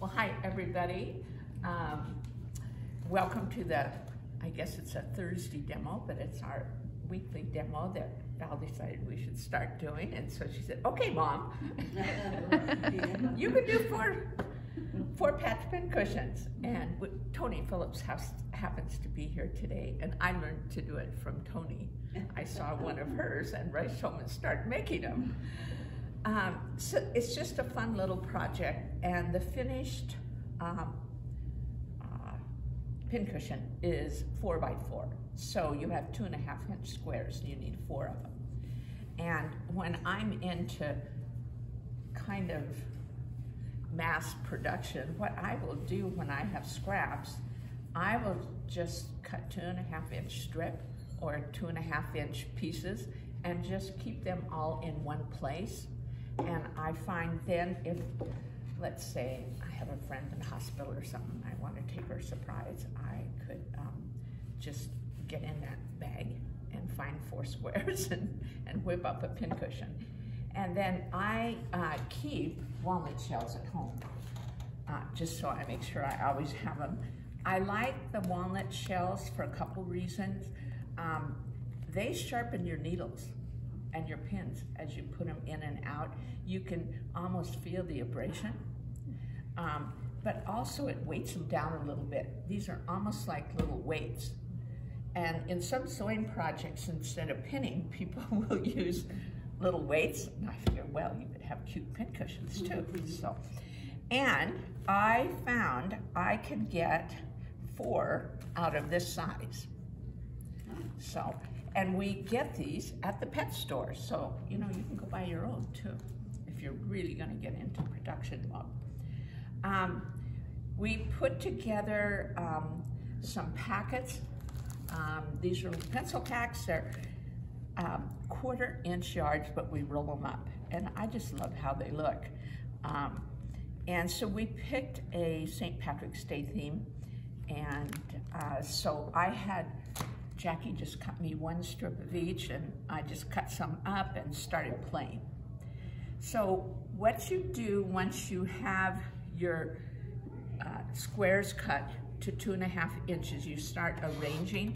Well, hi, everybody. Um, welcome to the, I guess it's a Thursday demo, but it's our weekly demo that Val decided we should start doing. And so she said, okay, Mom, you can do four, four patch pin cushions. And Tony Phillips has, happens to be here today, and I learned to do it from Tony. I saw one of hers, and Rice Shulman started making them. Um, so it's just a fun little project, and the finished um, uh, pincushion is four by four. So you have two and a half inch squares, and you need four of them. And when I'm into kind of mass production, what I will do when I have scraps, I will just cut two and a half inch strip or two and a half inch pieces and just keep them all in one place and I find then if, let's say, I have a friend in the hospital or something, I want to take her surprise, I could um, just get in that bag and find four squares and, and whip up a pincushion. And then I uh, keep walnut shells at home, uh, just so I make sure I always have them. I like the walnut shells for a couple reasons. Um, they sharpen your needles and your pins as you put them in and out. You can almost feel the abrasion, um, but also it weights them down a little bit. These are almost like little weights. And in some sewing projects, instead of pinning, people will use little weights. And I figure, well, you could have cute pin cushions too. So, and I found I could get four out of this size. So and we get these at the pet store. So, you know, you can go buy your own too, if you're really gonna get into production mode. Um, we put together um, some packets. Um, these are pencil packs. They're um, quarter inch yards, but we roll them up. And I just love how they look. Um, and so we picked a St. Patrick's Day theme. And uh, so I had Jackie just cut me one strip of each and I just cut some up and started playing. So what you do once you have your uh, squares cut to two and a half inches, you start arranging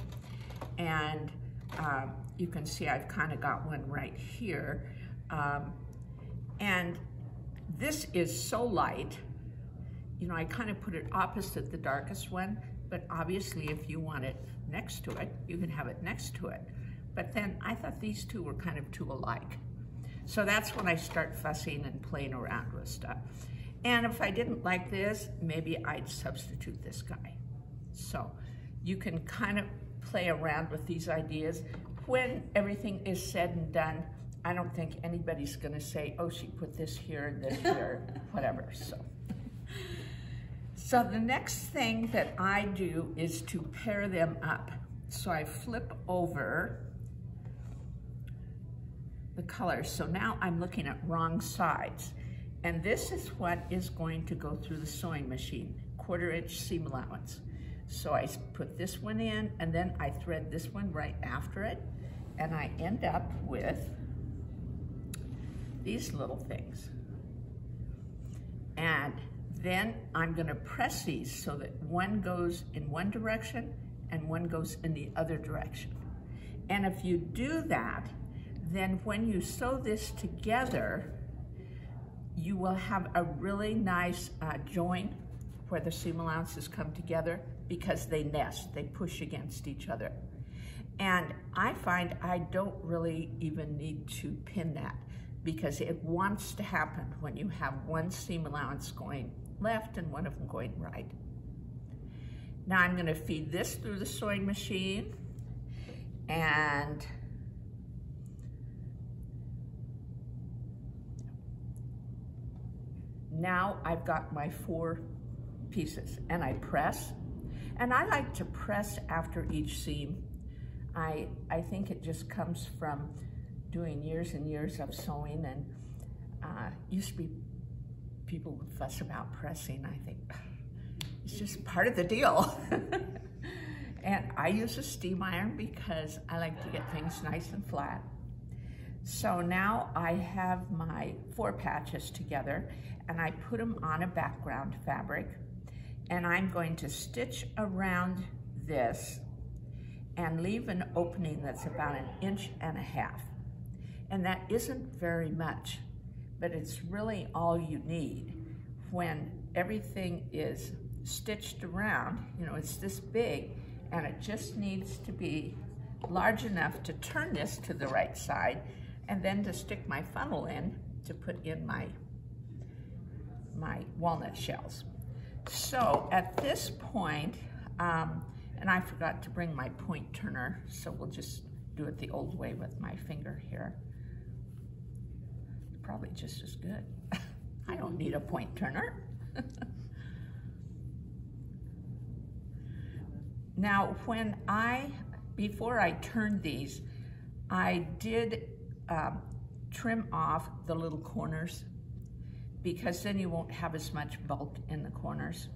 and um, you can see I've kind of got one right here. Um, and this is so light, you know, I kind of put it opposite the darkest one, but obviously if you want it next to it, you can have it next to it. But then I thought these two were kind of too alike. So that's when I start fussing and playing around with stuff. And if I didn't like this, maybe I'd substitute this guy. So you can kind of play around with these ideas. When everything is said and done, I don't think anybody's gonna say, oh, she put this here this here, whatever, so. So the next thing that I do is to pair them up. So I flip over the colors. So now I'm looking at wrong sides. And this is what is going to go through the sewing machine, quarter inch seam allowance. So I put this one in and then I thread this one right after it and I end up with these little things. And then I'm gonna press these so that one goes in one direction and one goes in the other direction. And if you do that, then when you sew this together, you will have a really nice uh, joint where the seam allowances come together because they nest, they push against each other. And I find I don't really even need to pin that because it wants to happen when you have one seam allowance going left and one of them going right. Now I'm gonna feed this through the sewing machine and now I've got my four pieces and I press and I like to press after each seam. I, I think it just comes from doing years and years of sewing and uh, used to be people would fuss about pressing. I think it's just part of the deal. and I use a steam iron because I like to get things nice and flat. So now I have my four patches together and I put them on a background fabric and I'm going to stitch around this and leave an opening that's about an inch and a half. And that isn't very much, but it's really all you need when everything is stitched around, you know, it's this big and it just needs to be large enough to turn this to the right side and then to stick my funnel in to put in my, my walnut shells. So at this point, um, and I forgot to bring my point turner, so we'll just do it the old way with my finger here. Probably just as good. I don't need a point turner. now, when I, before I turned these, I did um, trim off the little corners because then you won't have as much bulk in the corners.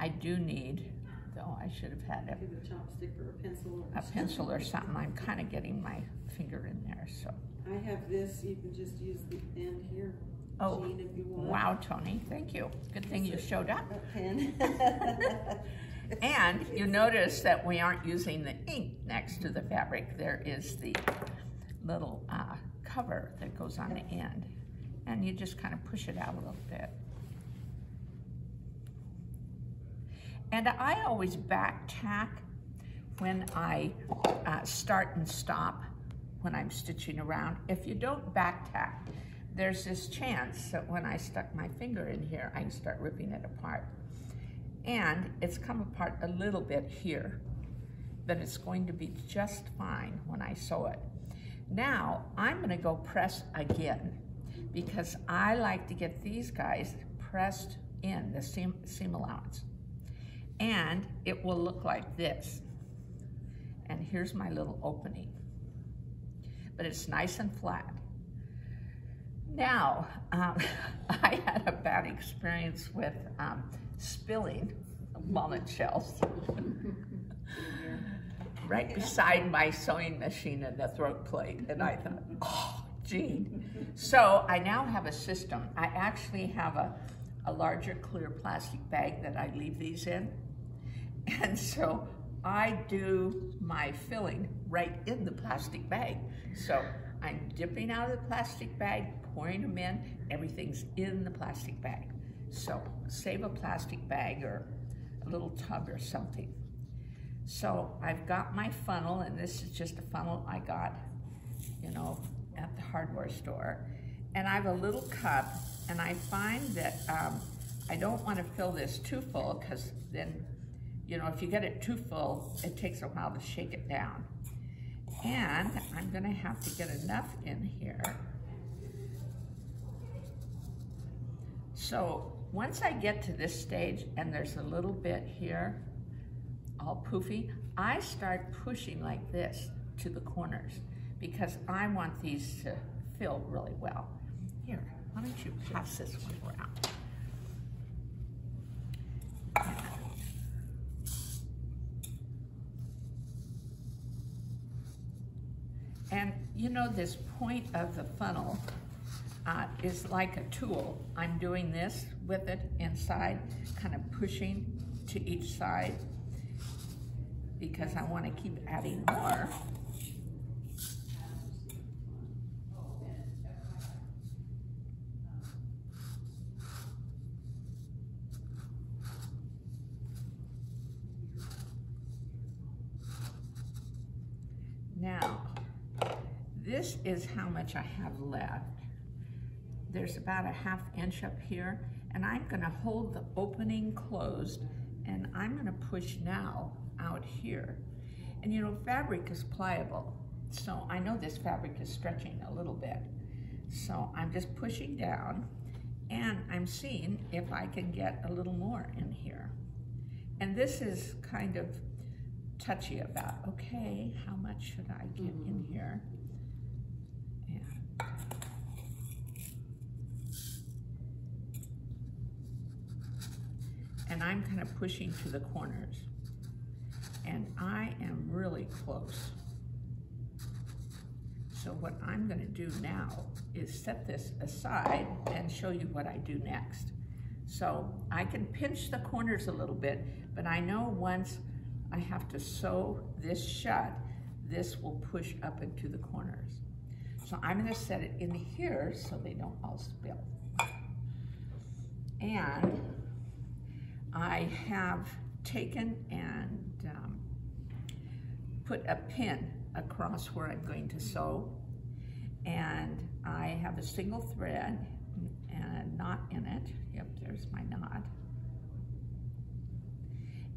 I do need, though I should have had a, a chopstick or a pencil. Or a pencil or something. I'm kind of getting my finger in there, so. I have this, you can just use the end here, Oh, Jean, if you want. wow, Tony, thank you. Good thing you showed up. A pen. And you notice that we aren't using the ink next to the fabric. There is the little uh, cover that goes on the end. And you just kind of push it out a little bit. And I always back tack when I uh, start and stop when I'm stitching around. If you don't back tack, there's this chance that when I stuck my finger in here, I can start ripping it apart. And it's come apart a little bit here, but it's going to be just fine when I sew it. Now, I'm gonna go press again because I like to get these guys pressed in, the seam, seam allowance. And it will look like this. And here's my little opening. But it's nice and flat. Now, um, I had a bad experience with um, spilling walnut shells right beside my sewing machine and the throat plate. And I thought, oh, gee. So I now have a system. I actually have a, a larger clear plastic bag that I leave these in. And so I do my filling right in the plastic bag. So I'm dipping out of the plastic bag, pouring them in, everything's in the plastic bag. So save a plastic bag or a little tub or something. So I've got my funnel, and this is just a funnel I got, you know, at the hardware store. And I have a little cup, and I find that um, I don't want to fill this too full because then, you know, if you get it too full, it takes a while to shake it down. And I'm gonna have to get enough in here. So once I get to this stage and there's a little bit here, all poofy, I start pushing like this to the corners because I want these to fill really well. Here, why don't you pass this one around? And you know, this point of the funnel uh, is like a tool. I'm doing this with it inside, kind of pushing to each side because I want to keep adding more. Now, this is how much I have left. There's about a half inch up here, and I'm gonna hold the opening closed, and I'm gonna push now out here. And you know, fabric is pliable, so I know this fabric is stretching a little bit. So I'm just pushing down, and I'm seeing if I can get a little more in here. And this is kind of touchy about, okay, how much should I get mm -hmm. in mm-hmm. here? And I'm kind of pushing to the corners. And I am really close. So what I'm gonna do now is set this aside and show you what I do next. So I can pinch the corners a little bit, but I know once I have to sew this shut, this will push up into the corners. So I'm gonna set it in here so they don't all spill. And I have taken and um, put a pin across where I'm going to sew. And I have a single thread and a knot in it. Yep, there's my knot.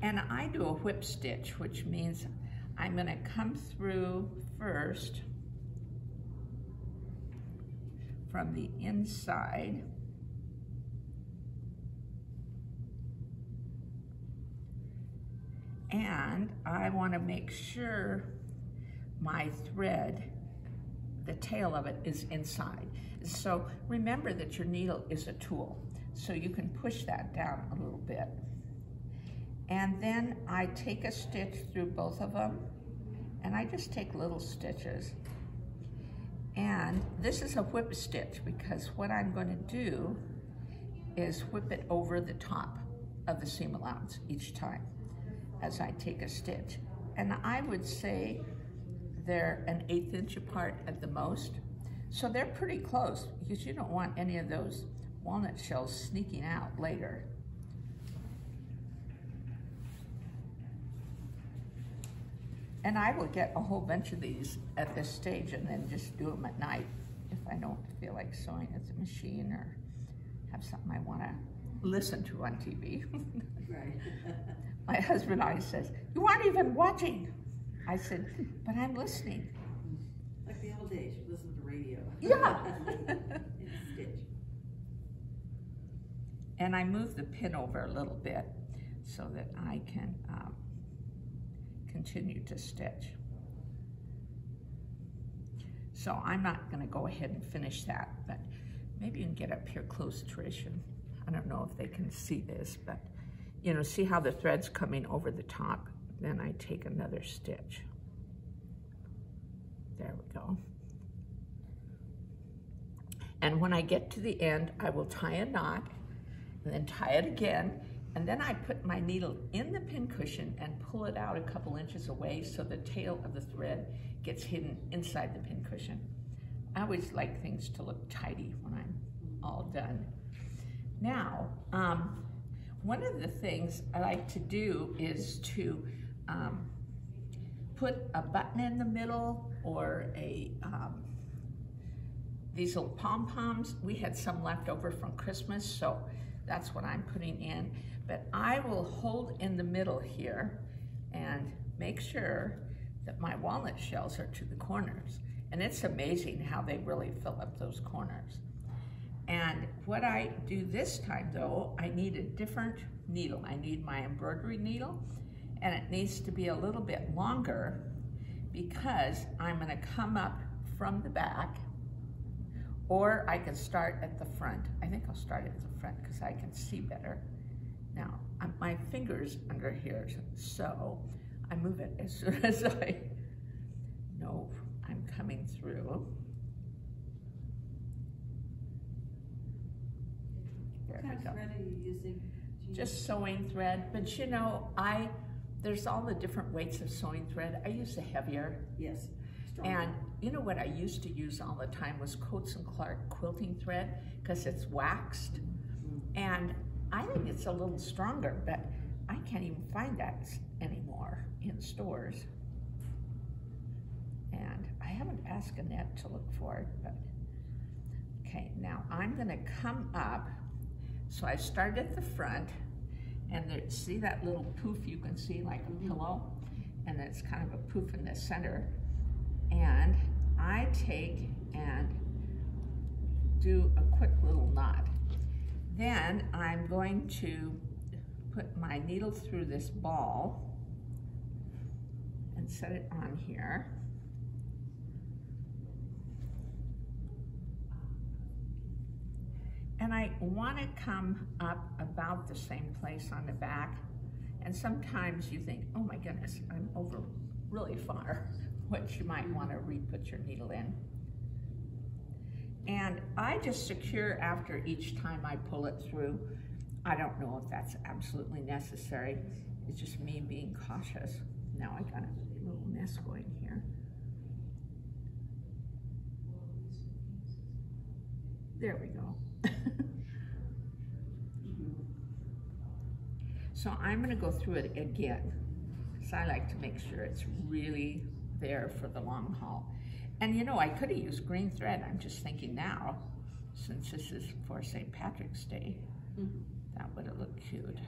And I do a whip stitch, which means I'm gonna come through first from the inside and I want to make sure my thread, the tail of it is inside. So remember that your needle is a tool. So you can push that down a little bit. And then I take a stitch through both of them and I just take little stitches. And this is a whip stitch because what I'm going to do is whip it over the top of the seam allowance each time as I take a stitch. And I would say they're an eighth inch apart at the most. So they're pretty close because you don't want any of those walnut shells sneaking out later. And I will get a whole bunch of these at this stage and then just do them at night if I don't feel like sewing at the machine or have something I want to listen to on TV. Right. My husband always says, you aren't even watching. I said, but I'm listening. Like the old days, you listen to radio. Yeah. And I move the pin over a little bit so that I can um, continue to stitch. So I'm not gonna go ahead and finish that, but maybe you can get up here close, Trish, and I don't know if they can see this, but you know, see how the thread's coming over the top? Then I take another stitch. There we go. And when I get to the end, I will tie a knot and then tie it again. And then I put my needle in the pincushion and pull it out a couple inches away so the tail of the thread gets hidden inside the pincushion. I always like things to look tidy when I'm all done. Now, um, one of the things I like to do is to um, put a button in the middle or a um, these little pom-poms. We had some left over from Christmas, so that's what I'm putting in. But I will hold in the middle here and make sure that my walnut shells are to the corners. And it's amazing how they really fill up those corners. And what I do this time though, I need a different needle. I need my embroidery needle and it needs to be a little bit longer because I'm gonna come up from the back or I can start at the front. I think I'll start at the front because I can see better. Now, my finger's under here, so I move it as soon as I know I'm coming through. What There we kind go. of thread are you using? You- Just sewing thread, but you know, I, there's all the different weights of sewing thread. I use the heavier. Yes. strong. And you know what I used to use all the time was Coats and Clark quilting thread because it's waxed. Mm-hmm. And I think it's a little stronger, but I can't even find that anymore in stores. And I haven't asked Annette to look for it, but, okay, now I'm gonna come up. So I start at the front and there, see that little poof you can see like a pillow? And it's kind of a poof in the center. And I take and do a quick little knot. Then I'm going to put my needle through this ball and set it on here. And I want to come up about the same place on the back. And sometimes you think, oh my goodness, I'm over really far, which you might want to re-put your needle in. And I just secure after each time I pull it through. I don't know if that's absolutely necessary. It's just me being cautious. Now I got a little mess going here. There we go. So I'm gonna go through it again. So I like to make sure it's really there for the long haul. And you know, I could have used green thread. I'm just thinking now, since this is for St. Patrick's Day, Mhm. that would have looked cute.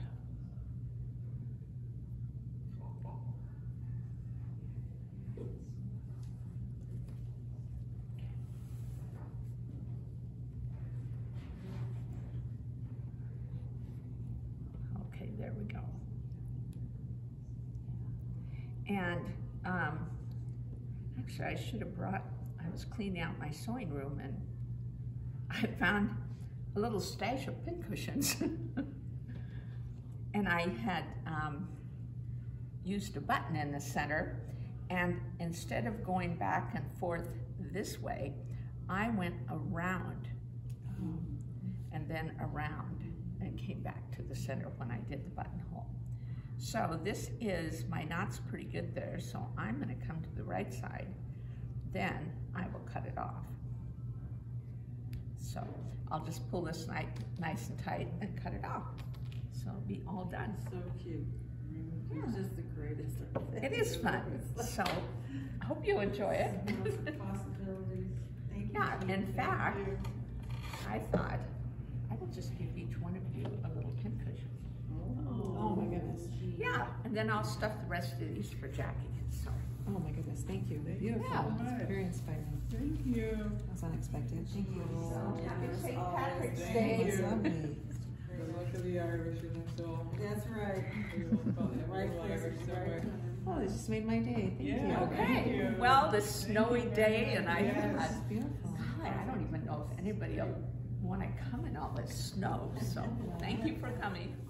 Okay, there we go. And um, actually, I should have brought, I was cleaning out my sewing room and I found a little stash of pincushions. and I had um, used a button in the center and instead of going back and forth this way, I went around and then around came back to the center when I did the buttonhole. So this is, my knot's pretty good there, so I'm gonna come to the right side. Then I will cut it off. So I'll just pull this ni nice and tight and cut it off. So it'll be all done. So cute. Yeah. It's just the greatest. It is fun, so I hope you enjoy it. Possibilities. Thank you. Yeah, in fact. I thought will just give each one of you a little pincushion. Oh. oh, my goodness. Yeah, and then I'll stuff the rest of these for Jackie, Sorry. Oh my goodness, thank you. Thank you Beautiful. so much. Very inspiring. Thank you. That was unexpected. Thank you. So Happy St. Patrick's Thank Day. That's you. lovely. The luck of the Irish in us all. That's right. We will call it Right place, Irish right somewhere. Oh, this just made my day. Thank Yeah. you. Thank Okay, you. well, the snowy day and I much. had, Yes. It's beautiful. God, I don't even know if anybody will wanna come in all this snow, so thank you for coming.